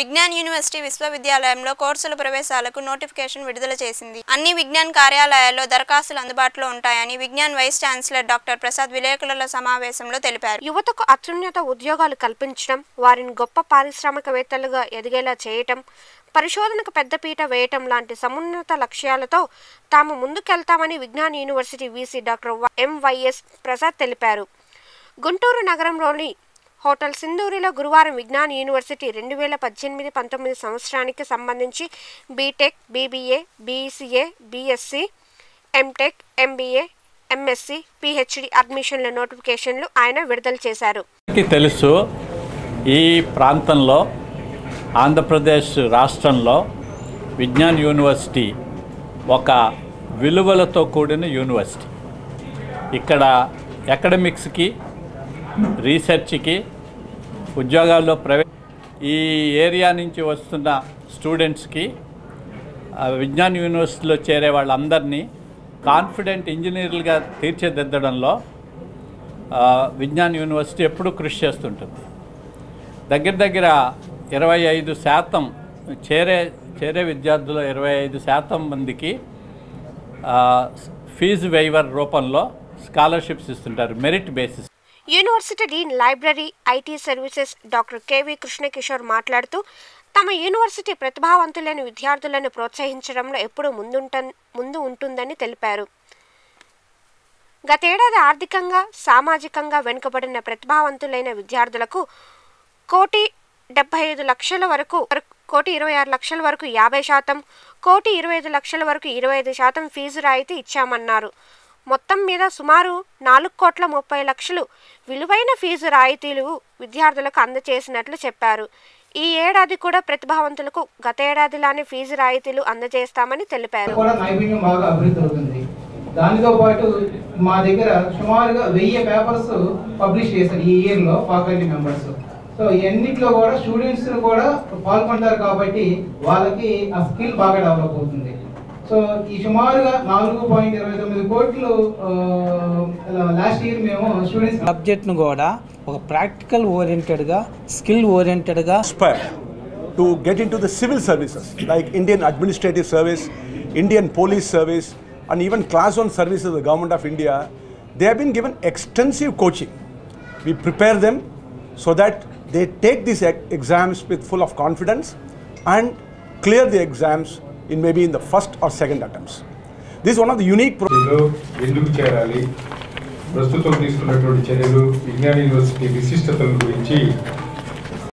Vignan university విశ్వవిద్యాలయంలో కోర్సుల ప్రవేశాలకు notification విడుదల చేసింది. అన్ని విజ్ఞాన్ కార్యాలయాల్లో దరఖాస్తులు అందుబాటులో ఉంటాయని Vignan vice chancellor doctor Prasad విలేకరుల సమావేశంలో తెలిపారు. యువతకు అత్యున్నత ఉద్యోగాలు కల్పించడం వారిని గొప్ప పారిశ్రామికవేత్తలుగా ఎదిగేలా చేయటం పరిశోధనకు పెద్దపీట వేయటం లాంటి సమున్నత లక్ష్యాలతో తాము ముందుకెళ్తామని Vignan university VC doctor MYS Prasad తెలిపారు. గుంటూరు నగరంలోని హోటల్ సింధూరిలో గురువారం విజ్ఞాన్ యూనివర్సిటీ రెండు వేల పద్దెనిమిది పంతొమ్మిది సంవత్సరానికి సంబంధించి BTech BBA BCA BSc MTech MBA MSc PhD అడ్మిషన్ల నోటిఫికేషన్లు ఆయన విడుదల చేశారు. తెలుసు ఈ ప్రాంతంలో ఆంధ్రప్రదేశ్ రాష్ట్రంలో విజ్ఞాన్ యూనివర్సిటీ ఒక విలువలతో కూడిన యూనివర్సిటీ. ఇక్కడ అకాడమిక్స్కి రీసెర్చ్కి ఉద్యోగాల్లో ప్రవే ఈ ఏరియా నుంచి వస్తున్న స్టూడెంట్స్కి విజ్ఞాన్ యూనివర్సిటీలో చేరే వాళ్ళందరినీ కాన్ఫిడెంట్ ఇంజనీర్లుగా తీర్చిదిద్దడంలో విజ్ఞాన్ యూనివర్సిటీ ఎప్పుడూ కృషి చేస్తుంటుంది. దగ్గర దగ్గర ఇరవై ఐదు శాతం చేరే చేరే విద్యార్థుల ఇరవై ఐదు శాతం మందికి ఫీజు వేవర్ రూపంలో స్కాలర్షిప్స్ ఇస్తుంటారు merit basis. University dean library IT services doctor KV Krishnakishore మాట్లాడుతూ తమ యూనివర్సిటీ ప్రతిభావంతులైన విద్యార్థులను ప్రోత్సహించడంలో ఎప్పుడూ ముందుంట ముందు ఉంటుందని తెలిపారు. గతేడాది ఆర్థికంగా సామాజికంగా వెనుకబడిన ప్రతిభావంతులైన విద్యార్థులకు కోటి డెబ్బై ఐదు లక్షల వరకు వరకు- కోటి ఇరవై ఆరు లక్షల వరకు యాభై శాతం కోటి ఇరవై ఐదు లక్షల వరకు ఇరవై ఐదు శాతం ఫీజు రాయితీ ఇచ్చామన్నారు. మొత్తం మీద సుమారు నాలుగు కోట్ల ముప్పై లక్షలు విలువైన ఫీజు రాయితీలు విద్యార్థులకు అందజేసినట్లు చెప్పారు. ఈ ఏడాది కూడా ప్రతిభావంతులకు గత ఏడాదిలానే ఫీజు రాయితీలు అందజేస్తామని తెలిపారు. దానితో పాటు మా దగ్గర సుమారుగా వెయ్యి పేపర్స్ పబ్లిష్ చేశారు ఈ ఇయర్లో ఫ్యాకల్టీ మెంబర్స్. సో ఇవన్నిట్లో కూడా స్టూడెంట్స్ కూడా పాల్గొంటారు కాబట్టి వాళ్ళకి ఆ స్కిల్ బాగా డెవలప్ అవుతుంది. సో ఈ సుమారుగా నాలుగు పాయింట్ ఇరవై తొమ్మిది కోట్లు లాస్ట్ ఇయర్ మేము స్టూడెంట్స్ సబ్జెక్ట్ను కూడా ఒక practical ఓరియంటెడ్గా skill ఓరియంటెడ్గా aspire to get into the civil services like Indian Administrative Service, Indian Police Service, and even Class 1 services of the Government of India, they have been given extensive coaching. We prepare them so that they take these e- exams with full of confidence and clear in maybe in the first or second attempts this one of the unique ఎందుకు చేరాలి? ప్రస్తుతం తీసుకున్నటువంటి చర్యలు విజ్ఞాన university విశిష్టతల గురించి